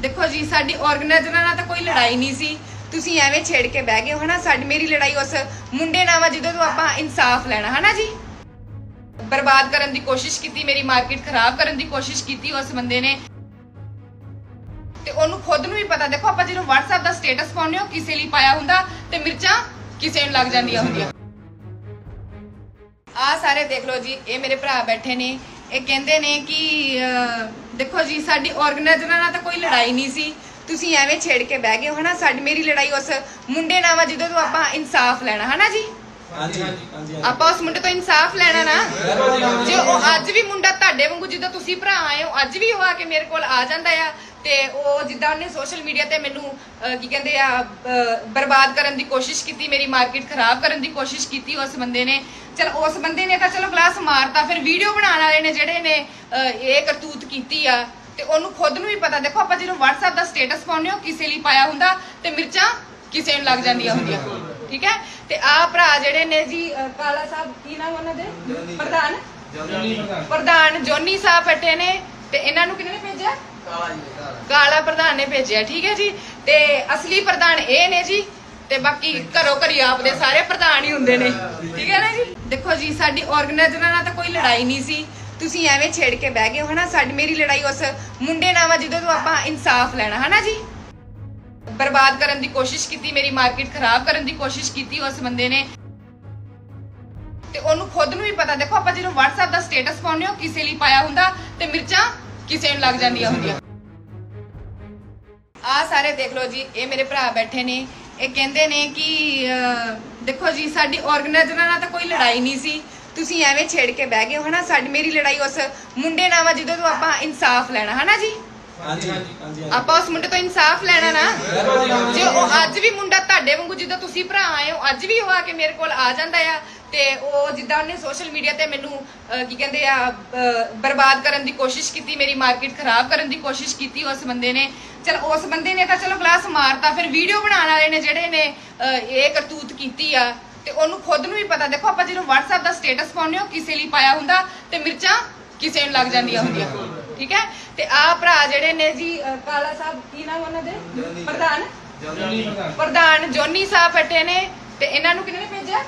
ਦੇਖੋ ਜੀ, ਸਾਡੀ ਆਰਗੇਨਾਈਜ਼ਰਾਂ ਨਾਲ ਤਾਂ ਕੋਈ ਲੜਾਈ ਨਹੀਂ ਸੀ। ਤੁਸੀਂ ਐਵੇਂ ਛੇੜ ਕੇ ਬਹਿ ਗਏ ਹੋ, ਹਨਾ? ਸਾਡੀ, ਮੇਰੀ ਲੜਾਈ ਉਸ ਮੁੰਡੇ ਨਾਲ ਵਾ ਜਿਹਦੇ ਤੋਂ ਆਪਾਂ ਇਨਸਾਫ ਲੈਣਾ, ਹਨਾ ਜੀ? ਬਰਬਾਦ ਕਰਨ ਦੀ ਕੋਸ਼ਿਸ਼ ਕੀਤੀ, ਮੇਰੀ ਮਾਰਕੀਟ ਖਰਾਬ ਕਰਨ ਦੀ ਕੋਸ਼ਿਸ਼ ਕੀਤੀ ਉਸ ਬੰਦੇ ਨੇ। ਤੇ ਉਹਨੂੰ ਖੁਦ ਨੂੰ ਵੀ ਪਤਾ, ਦੇਖੋ ਆਪਾਂ ਜਿਹਨੂੰ WhatsApp ਦਾ ਸਟੇਟਸ ਪਾਉਂਦੇ ਹੋ ਕਿਸੇ ਲਈ ਪਾਇਆ ਹੁੰਦਾ ਤੇ ਮਿਰਚਾਂ ਕਿਸੇ ਨੂੰ ਲੱਗ ਜਾਂਦੀਆਂ ਹੁੰਦੀਆਂ। ਆ ਸਾਰੇ ਦੇਖ ਲਓ ਜੀ, ਇਹ ਮੇਰੇ ਭਰਾ ਬੈਠੇ ਨੇ। ਇਹ ਕਹਿੰਦੇ ਨੇ ਕਿ ਦੇਖੋ ਜੀ, ਸਾਡੀ ਆਰਗੇਨਾਈਜ਼ਰਾਂ ਨਾਲ ਤਾਂ ਕੋਈ ਲੜਾਈ ਨਹੀਂ ਸੀ। ਤੁਸੀਂ ਐਵੇਂ ਛੇੜ ਕੇ ਬਹਿ ਗਏ ਹੋ, ਹਨਾ? ਸਾਡੀ, ਮੇਰੀ ਲੜਾਈ ਉਸ ਮੁੰਡੇ ਨਾਲ ਵਾ ਜਿਹਦੇ ਤੋਂ ਆਪਾਂ ਇਨਸਾਫ ਲੈਣਾ, ਹਨਾ ਜੀ? ਹਾਂਜੀ ਹਾਂਜੀ ਆਪਾਂ ਉਸ ਮੁੰਡੇ ਤੋਂ ਇਨਸਾਫ ਲੈਣਾ ਨਾ। ਜੇ ਉਹ ਅੱਜ ਵੀ ਮੁੰਡਾ ਤੁਹਾਡੇ ਵਾਂਗੂ ਜਿੱਦਾਂ ਤੁਸੀਂ ਭਰਾ ਆਏ ਹੋ, ਅੱਜ ਵੀ ਉਹ ਆ ਕੇ ਮੇਰੇ ਕੋਲ ਆ ਜਾਂਦਾ ਆ ਤੇ ਉਹ ਜਿੱਦਾਂ ਉਹਨੇ ਸੋਸ਼ਲ ਮੀਡੀਆ ਤੇ ਮੈਨੂੰ ਕੀ ਕਹਿੰਦੇ ਆ ਬਰਬਾਦ ਕਰਨ ਦੀ ਕੋਸ਼ਿਸ਼ ਕੀਤੀ, ਮੇਰੀ ਮਾਰਕੀਟ ਖਰਾਬ ਕਰਨ ਦੀ ਕੋਸ਼ਿਸ਼ ਕੀਤੀ ਉਸ ਬੰਦੇ ਨੇ। ਚਲ ਉਸ ਬੰਦੇ ਨੇ ਤਾਂ ਚਲੋ ਗਲਾਸ ਮਾਰਤਾ, ਫਿਰ ਵੀਡੀਓ ਬਣਾਉਣ ਵਾਲੇ ਨੇ ਜਿਹੜੇ ਨੇ ਇਹ ਕਰਤੂਤ ਕੀਤੀ ਆ। ਤੇ ਉਹਨੂੰ ਖੁਦ ਨੂੰ ਵੀ ਪਤਾ, ਦੇਖੋ ਆਪਾਂ ਜਦੋਂ WhatsApp ਦਾ ਸਟੇਟਸ ਪਾਉਂਦੇ ਹੋ ਕਿਸੇ ਲਈ ਪਾਇਆ ਹੁੰਦਾ ਤੇ ਮਿਰਚਾਂ ਕਿਸੇ ਨੂੰ ਲੱਗ ਜਾਂਦੀਆਂ ਹੁੰਦੀਆਂ। ਠੀਕ ਹੈ? ਤੇ ਆਹ ਭਰਾ ਜਿਹੜੇ ਨੇ ਜੀ ਕਾਲਾ ਸਾਹਿਬ ਕੀ ਨਾਮ ਉਹਨਾਂ ਦੇ? ਪ੍ਰਧਾਨ? ਪ੍ਰਧਾਨ। ਜੋਨੀ ਸਾਹਿਬ ਬੈਠੇ ਨੇ। ਤੇ ਇਹਨਾਂ ਨੂੰ ਕਿਹਨੇ ਭੇਜਿਆ? ਕਾਲਾ ਪ੍ਰਧਾਨ ਨੇ ਭੇਜਿਆ ਠੀਕ ਹੈ ਜੀ? ਤੇ ਅਸਲੀ ਪ੍ਰਧਾਨ ਇਹ ਨੇ ਜੀ ਤੇ ਬਾਕੀ ਘਰੋ ਘਰੀ ਆਪਦੇ ਸਾਰੇ ਪ੍ਰਧਾਨ ਹੀ ਹੁੰਦੇ ਨੇ। ਠੀਕ ਹੈ ਨਾ ਜੀ? ਦੇਖੋ ਜੀ ਸਾਡੀ ਆਰਗੇਨਾਈਜ਼ਰਾਂ ਨਾਲ ਤਾਂ ਕੋਈ ਲੜਾਈ ਨਹੀਂ ਸੀ। ਤੁਸੀਂ ਐਵੇਂ ਛੇੜ ਕੇ ਬਹਿ ਗਏ ਹੋ ਹਨਾ? ਸਾਡੀ ਮੇਰੀ ਲੜਾਈ ਉਸ ਮੁੰਡੇ ਨਾਲ ਵਾ ਜਿਹਦੇ ਤੋਂ ਆਪਾਂ ਇਨਸਾਫ ਲੈਣਾ ਹਨਾ ਜੀ? ਬਰਬਾਦ ਕਰਨ ਦੀ ਕੋਸ਼ਿਸ਼ ਕੀਤੀ, ਮੇਰੀ ਮਾਰਕੀਟ ਖਰਾਬ ਕਰਨ ਦੀ ਕੋਸ਼ਿਸ਼ ਕੀਤੀ ਉਸ ਬੰਦੇ ਨੇ। ਤੇ ਉਹਨੂੰ ਖੁਦ ਨੂੰ ਵੀ ਪਤਾ, ਦੇਖੋ ਆਪਾਂ ਜਦੋਂ WhatsApp ਦਾ ਸਟੇਟਸ ਪਾਉਂਦੇ ਹੋ ਕਿਸੇ ਲਈ ਪਾਇਆ ਹੁੰਦਾ ਤੇ ਮਿਰਚਾਂ ਕਿਸੇ ਨੂੰ ਲੱਗ ਜਾਂਦੀਆਂ ਹੁੰਦੀਆਂ। ਆ ਸਾਰੇ ਦੇਖ ਲਓ ਜੀ, ਇਹ ਮੇਰੇ ਭਰਾ ਬੈਠੇ ਨੇ। ਇਹ ਕਹਿੰਦੇ ਨੇ ਕਿ ਦੇਖੋ ਜੀ, ਸਾਡੀ ਆਰਗੇਨਾਈਜ਼ਰਾਂ ਨਾਲ ਤਾਂ ਕੋਈ ਲੜਾਈ ਨਹੀਂ ਸੀ। ਤੁਸੀਂ ਐਵੇਂ ਛੇੜ ਕੇ ਬਹਿ ਗਏ ਹੋ, ਹਨਾ? ਸਾਡੀ, ਮੇਰੀ ਲੜਾਈ ਉਸ ਮੁੰਡੇ ਨਾਲ ਵਾ ਜਿਹਦੇ ਤੋਂ ਆਪਾਂ ਇਨਸਾਫ ਲੈਣਾ, ਹਨਾ ਜੀ? ਹਾਂਜੀ ਹਾਂਜੀ ਆਪਾਂ ਉਸ ਮੁੰਡੇ ਤੋਂ ਇਨਸਾਫ ਲੈਣਾ ਨਾ। ਜੇ ਉਹ ਅੱਜ ਵੀ ਮੁੰਡਾ ਤੁਹਾਡੇ ਵਾਂਗੂ ਜਿੱਦਾਂ ਤੁਸੀਂ ਭਰਾ ਆਏ ਹੋ, ਅੱਜ ਵੀ ਉਹ ਆ ਕੇ ਮੇਰੇ ਕੋਲ ਆ ਜਾਂਦਾ ਆ ਤੇ ਉਹ ਜਿੱਦਾਂ ਉਹਨੇ ਸੋਸ਼ਲ ਮੀਡੀਆ ਤੇ ਮੈਨੂੰ ਕੀ ਕਹਿੰਦੇ ਆ ਬਰਬਾਦ ਕਰਨ ਦੀ ਕੋਸ਼ਿਸ਼ ਕੀਤੀ, ਮੇਰੀ ਮਾਰਕੀਟ ਖਰਾਬ ਕਰਨ ਦੀ ਕੋਸ਼ਿਸ਼ ਕੀਤੀ ਉਸ ਬੰਦੇ ਨੇ। ਚਲ ਉਸ ਬੰਦੇ ਨੇ ਤਾਂ ਚਲੋ ਗਲਾਸ ਮਾਰਤਾ, ਫਿਰ ਵੀਡੀਓ ਬਣਾਉਣ ਵਾਲੇ ਨੇ ਜਿਹੜੇ ਨੇ ਇਹ ਕਰਤੂਤ ਕੀਤੀ ਆ। ਤੇ ਉਹਨੂੰ ਖੁਦ ਨੂੰ ਵੀ ਪਤਾ, ਦੇਖੋ ਆਪਾਂ ਜਦੋਂ WhatsApp ਦਾ ਸਟੇਟਸ ਪਾਉਂਦੇ ਹੋ ਕਿਸੇ ਲਈ ਪਾਇਆ ਹੁੰਦਾ ਤੇ ਮਿਰਚਾਂ ਕਿਸੇ ਨੂੰ ਲੱਗ ਜਾਂਦੀਆਂ ਹੁੰਦੀਆਂ। ਠੀਕ ਹੈ? ਤੇ ਆਹ ਭਰਾ ਜਿਹੜੇ ਨੇ ਜੀ ਕਾਲਾ ਸਾਹਿਬ ਕੀ ਨਾਮ ਉਹਨਾਂ ਦੇ? ਪ੍ਰਧਾਨ? ਪ੍ਰਧਾਨ। ਜੋਨੀ ਸਾਹਿਬ ਬੈਠੇ ਨੇ। ਤੇ ਇਹਨਾਂ ਨੂੰ ਕਿਹਨੇ ਭੇਜਿਆ?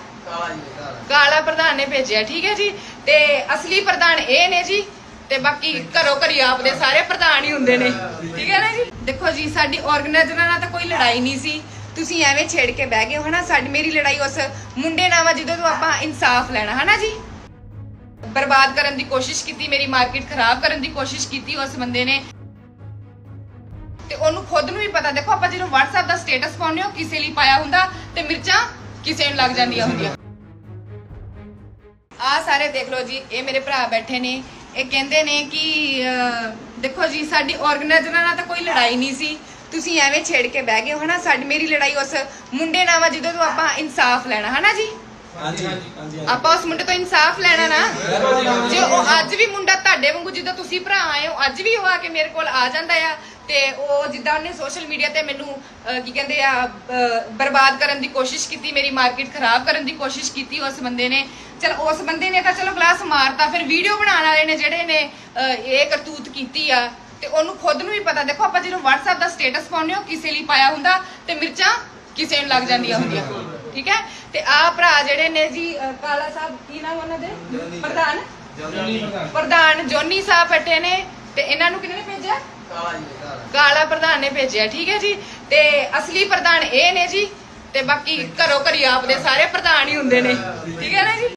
ਕਾਲਾ ਪ੍ਰਧਾਨ ਨੇ ਭੇਜਿਆ ਠੀਕ ਹੈ ਜੀ? ਤੇ ਅਸਲੀ ਪ੍ਰਧਾਨ ਇਹ ਨੇ ਜੀ ਤੇ ਬਾਕੀ ਘਰੋ ਘਰੀ ਆਪਦੇ ਸਾਰੇ ਪ੍ਰਧਾਨ ਹੀ ਹੁੰਦੇ ਨੇ। ਠੀਕ ਹੈ ਨਾ ਜੀ? ਦੇਖੋ ਜੀ ਸਾਡੀ ਆਰਗੇਨਾਈਜ਼ਰਾਂ ਨਾਲ ਤਾਂ ਕੋਈ ਲੜਾਈ ਨਹੀਂ ਸੀ। ਤੁਸੀਂ ਐਵੇਂ ਛੇੜ ਕੇ ਬਹਿ ਗਏ ਹੋ ਹਨਾ? ਸਾਡੀ ਮੇਰੀ ਲੜਾਈ ਉਸ ਮੁੰਡੇ ਨਾਲ ਵਾ ਜਿਹਦੇ ਤੋਂ ਆਪਾਂ ਇਨਸਾਫ ਲੈਣਾ ਹਨਾ ਜੀ? ਬਰਬਾਦ ਕਰਨ ਦੀ ਕੋਸ਼ਿਸ਼ ਕੀਤੀ, ਮੇਰੀ ਮਾਰਕੀਟ ਖਰਾਬ ਕਰਨ ਦੀ ਕੋਸ਼ਿਸ਼ ਕੀਤੀ ਉਸ ਬੰਦੇ ਨੇ। ਤੇ ਉਹਨੂੰ ਖੁਦ ਨੂੰ ਵੀ ਪਤਾ, ਦੇਖੋ ਆਪਾਂ ਜਦੋਂ WhatsApp ਦਾ ਸਟੇਟਸ ਪਾਉਂਦੇ ਹੋ ਕਿਸੇ ਲਈ ਪਾਇਆ ਹੁੰਦਾ ਤੇ ਮਿਰਚਾਂ ਕਿਸੇ ਨੂੰ ਲੱਗ ਜਾਂਦੀਆਂ ਹੁੰਦੀਆਂ। ਆ ਸਾਰੇ ਦੇਖ ਲਓ ਜੀ, ਇਹ ਮੇਰੇ ਭਰਾ ਬੈਠੇ ਨੇ। ਇਹ ਕਹਿੰਦੇ ਨੇ ਕਿ ਦੇਖੋ ਜੀ, ਸਾਡੀ ਆਰਗੇਨਾਈਜ਼ਰਾਂ ਨਾਲ ਤਾਂ ਕੋਈ ਲੜਾਈ ਨਹੀਂ ਸੀ। ਤੁਸੀਂ ਐਵੇਂ ਛੇੜ ਕੇ ਬਹਿ ਗਏ ਹੋ, ਹਨਾ? ਸਾਡੀ, ਮੇਰੀ ਲੜਾਈ ਉਸ ਮੁੰਡੇ ਨਾਲ ਵਾ, ਜਿਹਦੇ ਤੋਂ ਆਪਾਂ ਇਨਸਾਫ ਲੈਣਾ, ਹਨਾ ਜੀ? ਹਾਂਜੀ ਹਾਂਜੀ ਆਪਾਂ ਉਸ ਮੁੰਡੇ ਤੋਂ ਇਨਸਾਫ ਲੈਣਾ ਨਾ। ਜੇ ਉਹ ਅੱਜ ਵੀ ਮੁੰਡਾ ਤੁਹਾਡੇ ਵਾਂਗੂ ਜਿੱਦਾਂ ਤੁਸੀਂ ਭਰਾ ਆਏ ਹੋ ਅੱਜ ਵੀ ਉਹ ਆ ਕੇ ਮੇਰੇ ਕੋਲ ਆ ਜਾਂਦਾ ਆ ਤੇ ਉਹ ਜਿੱਦਾਂ ਉਹਨੇ ਸੋਸ਼ਲ ਮੀਡੀਆ ਤੇ ਮੈਨੂੰ ਅਹ, ਕੀ ਕਹਿੰਦੇ ਆ ਅਹ, ਬਰਬਾਦ ਕਰਨ ਦੀ ਕੋਸ਼ਿਸ਼ ਕੀਤੀ ਮੇਰੀ ਮਾਰਕੀਟ ਖਰਾਬ ਕਰਨ ਦੀ ਕੋਸ਼ਿਸ਼ ਕੀਤੀ ਉਸ ਬੰਦੇ ਨੇ। ਚਲ ਉਸ ਬੰਦੇ ਨੇ ਤਾਂ ਚਲੋ ਗਲਾਸ ਮਾਰਤਾ ਫਿਰ ਵੀਡੀਓ ਬਣਾਉਣ ਵਾਲੇ ਨੇ ਜਿਹੜੇ ਨੇ ਅਹ, ਇਹ ਕਰਤੂਤ ਕੀਤੀ ਆ। ਤੇ ਉਹਨੂੰ ਖੁਦ ਨੂੰ ਵੀ ਪਤਾ ਦੇਖੋ ਆਪਾਂ ਜਦੋਂ WhatsApp ਦਾ ਸਟੇਟਸ ਪਾਉਂਦੇ ਹੋ ਕਿਸੇ ਲਈ ਪਾਇਆ ਹੁੰਦਾ ਤੇ ਮਿਰਚਾਂ ਕਿਸੇ ਨੂੰ ਲੱਗ ਜਾਂਦੀਆਂ ਹੁੰਦੀਆਂ। ਠੀਕ ਹੈ? ਤੇ ਆਹ ਭਰਾ ਜਿਹੜੇ ਨੇ ਜੀ ਕਾਲਾ ਸਾਹਿਬ ਕੀ ਨਾਮ ਉਹਨਾਂ ਦੇ? ਪ੍ਰਧਾਨ? ਪ੍ਰਧਾਨ। ਜੋਨੀ ਸਾਹਿਬ ਬੈਠੇ ਨੇ। ਤੇ ਇਹਨਾਂ ਨੂੰ ਕਿਹਨੇ ਭੇਜਿਆ? ਕਾਲਾ ਪ੍ਰਧਾਨ ਨੇ ਭੇਜਿਆ ਠੀਕ ਹੈ ਜੀ? ਤੇ ਅਸਲੀ ਪ੍ਰਧਾਨ ਇਹ ਨੇ ਜੀ। ਤੇ ਬਾਕੀ ਘਰੋ ਘਰੀ ਆਪਦੇ ਸਾਰੇ ਪ੍ਰਧਾਨ ਹੀ ਹੁੰਦੇ ਨੇ। ਠੀਕ ਹੈ ਨਾ ਜੀ?